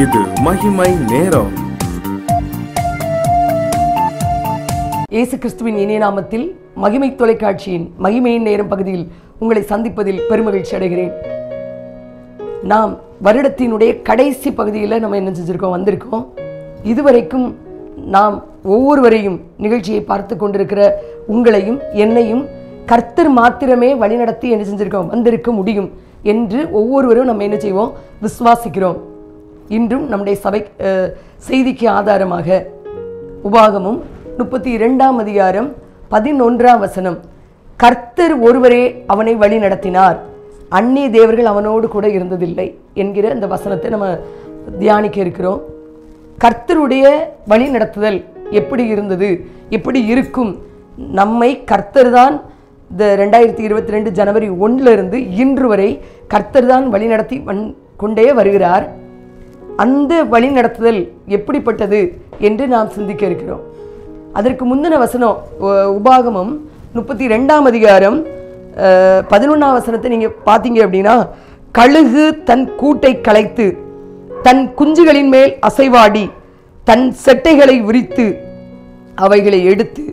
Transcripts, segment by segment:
இது மகிமை நேரம். இயேசு கிறிஸ்துவின் இணைய நாமத்தில் மகிமை தொலைக்காட்சியின் மகிமையின் நேரம் பகுதியில் உங்களை சந்திப்பதில் பெருமகிழ்ச்சி அடைகிறேன். நாம் வருடத்தினுடைய கடைசி பகுதியில் நம்ம என்ன செஞ்சிருக்கோம் வந்திருக்கோம். இதுவரைக்கும் நாம் ஒவ்வொருவரையும் நிகழ்ச்சியை பார்த்து கொண்டிருக்கிற உங்களையும் என்னையும் கர்த்தர் மாத்திரமே வழிநடத்தி என்ன செஞ்சிருக்கோம் வந்திருக்க முடியும் என்று ஒவ்வொருவரும் நம்ம என்ன செய்வோம் விசுவாசிக்கிறோம். இன்றும் நம்முடைய சபை செய்திக்கு ஆதாரமாக உபாகமும் முப்பத்தி இரண்டாம் அதிகாரம் பதினொன்றாம் வசனம். கர்த்தர் ஒருவரே அவனை வழி நடத்தினார். அந்நிய தேவர்கள் அவனோடு கூட இருந்ததில்லை என்கிற அந்த வசனத்தை நம்ம தியானிக்க இருக்கிறோம். கர்த்தருடைய வழி நடத்துதல் எப்படி இருந்தது? எப்படி இருக்கும்? நம்மை கர்த்தர் தான் இந்த ரெண்டாயிரத்தி இருபத்தி ரெண்டு ஜனவரி ஒன்றிலிருந்து இன்று வரை கர்த்தர் தான் வழி நடத்தி வந் கொண்டே வருகிறார். அந்த வழி நடத்துதல் எப்படிப்பட்டது என்று நாம் சிந்திக்க இருக்கிறோம். அதற்கு முந்தின வசனம் உபாகமம் முப்பத்தி ரெண்டாம் அதிகாரம் பதினொன்றாம் வசனத்தை நீங்கள் பார்த்தீங்க அப்படின்னா கழுகு தன் கூட்டை கலைத்து தன் குஞ்சுகளின் மேல் அசைவாடி தன் செட்டைகளை விரித்து அவைகளை எடுத்து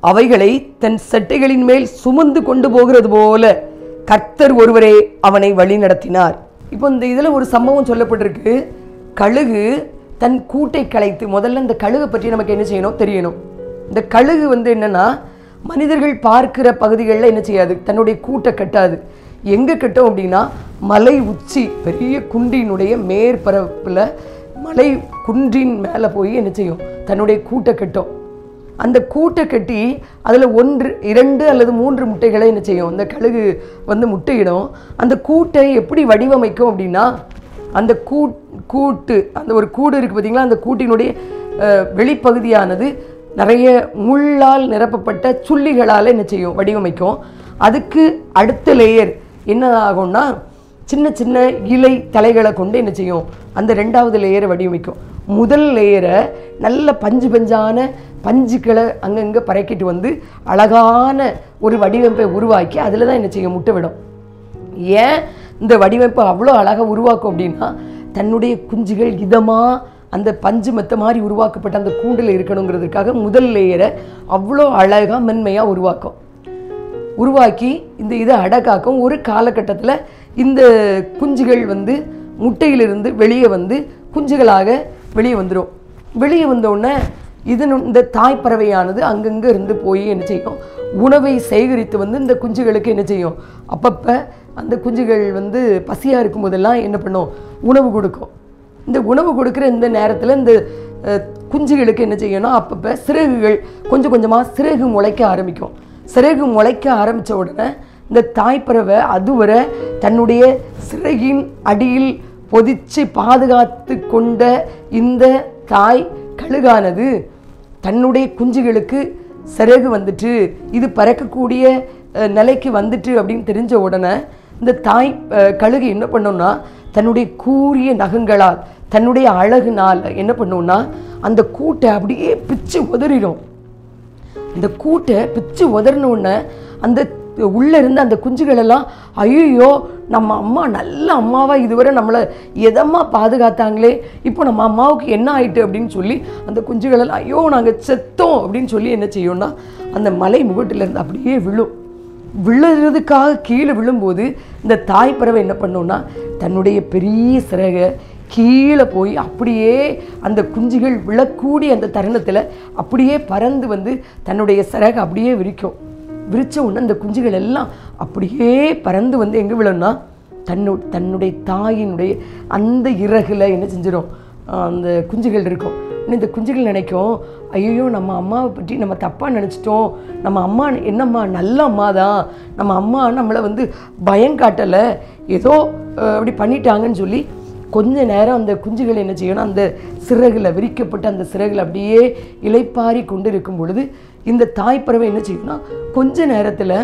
அவைகளை தன் செட்டைகளின் மேல் சுமந்து கொண்டு போகிறது போல கர்த்தர் ஒருவரே அவனை வழி நடத்தினார் இப்போ இந்த இதில் ஒரு சம்பவம் சொல்லப்பட்டிருக்கு. கழுகு தன் கூட்டை கலைத்து முதல்ல இந்த கழுகை பற்றி நமக்கு என்ன செய்யணும்? தெரியணும். இந்த கழுகு வந்து என்னன்னா மனிதர்கள் பார்க்கிற பகுதிகளில் என்ன செய்யாது? தன்னுடைய கூட்டை கட்டாது. எங்கே கட்டும் அப்படின்னா மலை உச்சி பெரிய குன்றினுடைய மேற்பரப்பில் மலை குன்றின் மேலே போய் என்ன செய்யும்? தன்னுடைய கூட்டை கட்டும். அந்த கூட்டை கட்டி அதில் ஒன்று இரண்டு அல்லது மூன்று முட்டைகளை என்ன செய்யும்? அந்த கழுகு வந்து முட்டையிடும். அந்த கூட்டை எப்படி வடிவமைக்கும் அப்படின்னா அந்த கூ கூட்டு அந்த ஒரு கூடு இருக்குது பார்த்தீங்களா? அந்த கூட்டினுடைய வெளிப்பகுதியானது நிறைய முள்ளால் நிரப்பப்பட்ட சுள்ளிகளால் என்ன செய்யும்? வடிவமைக்கும். அதுக்கு அடுத்த லேயர் என்ன ஆகும்னா சின்ன சின்ன இலை தலைகளை கொண்டு என்ன செய்யும்? அந்த ரெண்டாவது லேயரை வடிவமைக்கும். முதல் லேயரை நல்ல பஞ்சு பஞ்சான பஞ்சுக்களை அங்கங்கே பறக்கிட்டு வந்து அழகான ஒரு வடிவமைப்பை உருவாக்கி அதில் தான் என்ன செய்யும்? முட்டை விடும். ஏன்? இந்த வடிவமைப்பை அவ்வளோ அழகாக உருவாக்கும் அப்படின்னா தன்னுடைய குஞ்சுகள் இதமாக அந்த பஞ்சு மெத்த மாதிரி உருவாக்கப்பட்ட அந்த கூண்டில் இருக்கணுங்கிறதுக்காக முதல் லேயரை அவ்வளோ அழகாக மென்மையாக உருவாக்கும். உருவாக்கி இந்த இதை அடக்காக்கும் ஒரு காலகட்டத்தில் இந்த குஞ்சுகள் வந்து முட்டையிலிருந்து வெளியே வந்து குஞ்சுகளாக வெளியே வந்துடும் வெளியே வந்தோடனே இதனு இந்த தாய்ப்பறவையானது அங்கங்கே இருந்து போய் என்ன செய்யும்? உணவை சேகரித்து வந்து இந்த குஞ்சுகளுக்கு என்ன செய்யும்? அப்பப்போ அந்த குஞ்சுகள் வந்து பசியாக இருக்கும் போதெல்லாம் என்ன பண்ணும்? உணவு கொடுக்கும். இந்த உணவு கொடுக்குற இந்த நேரத்தில் இந்த குஞ்சுகளுக்கு என்ன செய்யணும் அப்பப்போ சிறகுகள் கொஞ்சம் கொஞ்சமாக சிறகு முளைக்க ஆரம்பிக்கும். சிறகு முளைக்க ஆரம்பித்த உடனே இந்த தாய்ப்பறவை அதுவரை தன்னுடைய சிறகின் அடியில் பொதிச்சு பாதுகாத்து கொண்ட இந்த தாய் கழுகானது தன்னுடைய குஞ்சுகளுக்கு சிறகு வந்துட்டு இது பறக்கக்கூடிய நிலைக்கு வந்துட்டு அப்படின்னு தெரிஞ்ச உடனே இந்த தாய் கழுகு என்ன பண்ணும்னா தன்னுடைய கூரிய நகங்களால் தன்னுடைய அழகுனால் என்ன பண்ணும்னா அந்த கூட்டை அப்படியே பிச்சு உதறிடும். அந்த கூட்டை பிச்சு உதறின உடனே அந்த உள்ளே இருந்த அந்த குஞ்சுகளெல்லாம் ஐயோ நம்ம அம்மா நல்ல அம்மாவாக இதுவரை நம்மளை எதம்மா பாதுகாத்தாங்களே? இப்போ நம்ம அம்மாவுக்கு என்ன ஆயிட்டு அப்படின்னு சொல்லி அந்த குஞ்சுகளெல்லாம் ஐயோ நாங்கள் செத்தோம் அப்படின்னு சொல்லி என்ன செய்யோம்னா அந்த மலை முகட்டிலேருந்து அப்படியே விழும். விழுறதுக்காக கீழே விழும்போது இந்த தாய் பறவை என்ன பண்ணும்னா தன்னுடைய பெரிய சிறகை கீழே போய் அப்படியே அந்த குஞ்சுகள் விழக்கூடிய அந்த தருணத்தில் அப்படியே பறந்து வந்து தன்னுடைய சிறகை அப்படியே விரிக்கும். விரித்த உடனே அந்த குஞ்சுகள் எல்லாம் அப்படியே பறந்து வந்து எங்கே விழும்னா? தன்னு தன்னுடைய தாயினுடைய அந்த இறகுல என்ன செஞ்சிடும் அந்த குஞ்சுகள் இருக்கும். இன்னும் இந்த குஞ்சுகள் நினைக்கும் ஐயோ நம்ம அம்மாவை பற்றி நம்ம தப்பாக நினச்சிட்டோம். நம்ம அம்மா என்னம்மா நல்ல அம்மா தான் நம்ம அம்மா நம்மளை வந்து பயம் காட்டலை. ஏதோ அப்படி பண்ணிட்டாங்கன்னு சொல்லி கொஞ்ச நேரம் அந்த குஞ்சுகள் என்ன செய்யணும் அந்த சிறகுல விரிக்கப்பட்ட அந்த சிறகுல அப்படியே இலைப்பாரி கொண்டு இருக்கும் பொழுது இந்த தாய்ப்பறவை என்ன செய்யும்னா கொஞ்ச நேரத்தில்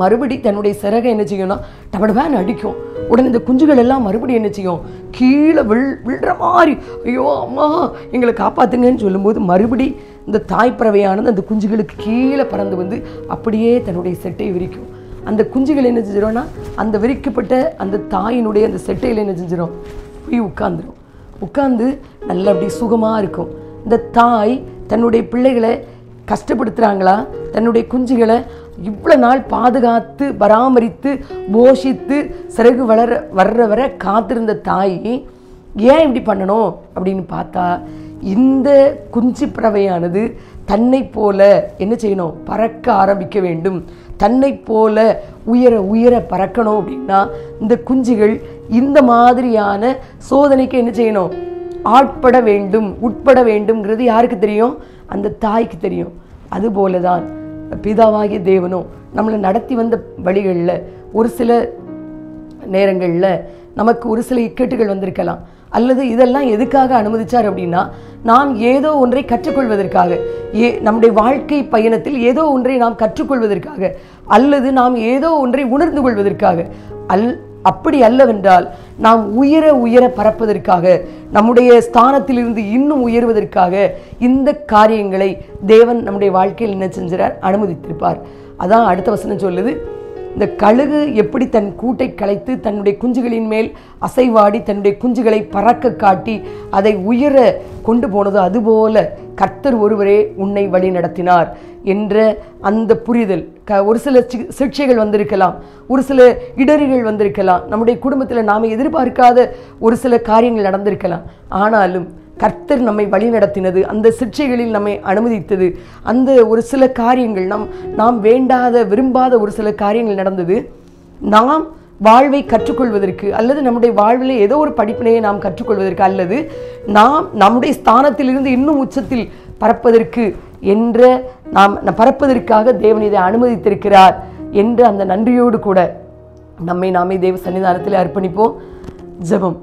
மறுபடி தன்னுடைய சிறகை என்ன செய்யும்னா டபடபான்னு அடிக்கும். உடனே இந்த குஞ்சுகள் எல்லாம் மறுபடியும் என்ன செய்யும்? கீழே வில் விழுற மாதிரி ஐயோ அம்மா எங்களை காப்பாத்துங்கன்னு சொல்லும்போது மறுபடி இந்த தாய்ப்பறவையானது அந்த குஞ்சுகளுக்கு கீழே பறந்து வந்து அப்படியே தன்னுடைய செட்டை விரிக்கும். அந்த குஞ்சுகள் என்ன செஞ்சிடும்னா அந்த விரிக்கப்பட்ட அந்த தாயினுடைய அந்த செட்டையில் என்ன செஞ்சிடும் போய் உட்காந்துடும் உட்காந்து நல்லா அப்படி சுகமாக இருக்கும். இந்த தாய் தன்னுடைய பிள்ளைகளை கஷ்டப்படுத்துகிறாங்களா தன்னுடைய குஞ்சுகளை இவ்வளோ நாள் பாதுகாத்து பராமரித்து போஷித்து சிறகு வளர வர்ற வர காத்திருந்த தாய் ஏன் இப்படி பண்ணணும் அப்படின்னு பார்த்தா இந்த குஞ்சு பறவையானது தன்னை போல என்ன செய்யணும்? பறக்க ஆரம்பிக்க வேண்டும். தன்னை போல உயர உயர பறக்கணும் அப்படின்னா இந்த குஞ்சுகள் இந்த மாதிரியான சோதனைக்கு என்ன செய்யணும்? ஆட்பட வேண்டும் உட்பட வேண்டும்ங்கிறது யாருக்கு தெரியும்? அந்த தாய்க்கு தெரியும். அதுபோல தான் பிதாவாகிய தேவனும் நம்மளை நடத்தி வந்த வழிகளில் ஒரு சில நேரங்களில் நமக்கு ஒரு சில இக்கட்டுகள் வந்திருக்கலாம். அல்லது இதெல்லாம் எதுக்காக அனுமதிச்சார் அப்படின்னா நாம் ஏதோ ஒன்றை கற்றுக்கொள்வதற்காக ஏ நம்முடைய வாழ்க்கை பயணத்தில் ஏதோ ஒன்றை நாம் கற்றுக்கொள்வதற்காக அல்லது நாம் ஏதோ ஒன்றை உணர்ந்து கொள்வதற்காக அல் அப்படி அல்லவென்றால் நாம் உயர உயர பறப்பதற்காக நம்முடைய ஸ்தானத்திலிருந்து இன்னும் உயர்வதற்காக இந்த காரியங்களை தேவன் நம்முடைய வாழ்க்கையில் என்ன செஞ்சார் அனுமதித்திருப்பார். அதான் அடுத்த வசனம் சொல்லுது. இந்த கழுகு எப்படி தன் கூட்டை கலைத்து தன்னுடைய குஞ்சுகளின் மேல் அசைவாடி தன்னுடைய குஞ்சுகளை பறக்க காட்டி அதை உயர கொண்டு போனதோ அதுபோல கர்த்தர் ஒருவரே உன்னை வழி நடத்தினார் என்ற அந்த புரிதல். க ஒரு சில சி- சிக்ஷைகள் வந்திருக்கலாம் ஒரு சில இடர்கள் வந்திருக்கலாம். நம்முடைய குடும்பத்தில் நாம் எதிர்பார்க்காத ஒரு சில காரியங்கள் நடந்திருக்கலாம். ஆனாலும் கர்த்தர் நம்மை வழி நடத்தினது அந்த சிற்சைகளில் நம்மை அனுமதித்தது அந்த ஒரு சில காரியங்கள் நம் நாம் வேண்டாத விரும்பாத ஒரு சில காரியங்கள் நடந்தது. நாம் வாழ்வை கற்றுக்கொள்வதற்கு அல்லது நம்முடைய வாழ்வில் ஏதோ ஒரு படிப்பினையை நாம் கற்றுக்கொள்வதற்கு அல்லது நாம் நம்முடைய ஸ்தானத்திலிருந்து இன்னும் உச்சத்தில் பறப்பதற்கு என்ற நாம் பறப்பதற்காக தேவன் இதை அனுமதித்திருக்கிறார் என்ற அந்த நன்றியோடு கூட நம்மை நாமே தேவ சன்னிதானத்தில் அர்ப்பணிப்போம். ஜெபம்.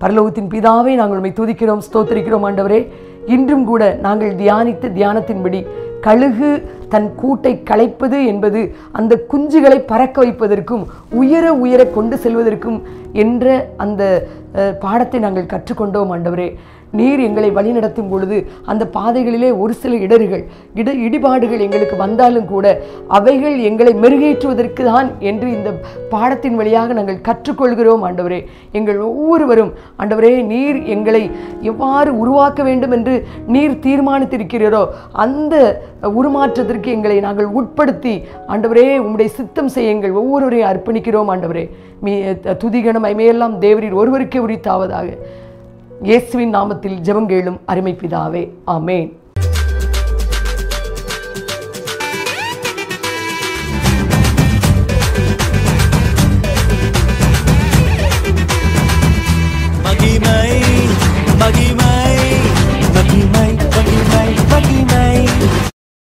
பரலோகத்தின் பிதாவை நாங்கள் உண்மை துதிக்கிறோம் ஸ்தோத்தரிக்கிறோம் ஆண்டவரே. இன்றும் கூட நாங்கள் தியானித்த தியானத்தின்படி கழுகு தன் கூட்டை களைப்பது என்பது அந்த குஞ்சுகளை பறக்க வைப்பதற்கும் உயர உயர கொண்டு செல்வதற்கும் என்ற அந்த பாடத்தை நாங்கள் கற்றுக்கொண்டோம் ஆண்டவரே. நீர் எங்களை வழிநடத்தும் பொழுது அந்த பாதைகளிலே ஒரு சில இடர்கள் இட இடிபாடுகள் எங்களுக்கு வந்தாலும் கூட அவைகள் எங்களை மெருகேற்றுவதற்கு தான் என்று இந்த பாடத்தின் வழியாக நாங்கள் கற்றுக்கொள்கிறோம் ஆண்டவரே. எங்கள் ஒவ்வொருவரும் ஆண்டவரே நீர் எங்களை எவ்வாறு உருவாக்க வேண்டும் என்று நீர் தீர்மானித்திருக்கிறீரோ அந்த உருமாற்றத்திற்கு எங்களை நாங்கள் உட்படுத்தி ஆண்டவரே உம்முடைய சித்தம் செய்ய எங்கள் ஒவ்வொருவரையும் அர்ப்பணிக்கிறோம் ஆண்டவரே. மீ துதிகணம் ஐமையெல்லாம் தேவரீர் ஒருவருக்கே உரித்தாவதாக. இயேசுவின் நாமத்தில் ஜெபம் கேளும் அருமை பிதாவே ஆமேன்.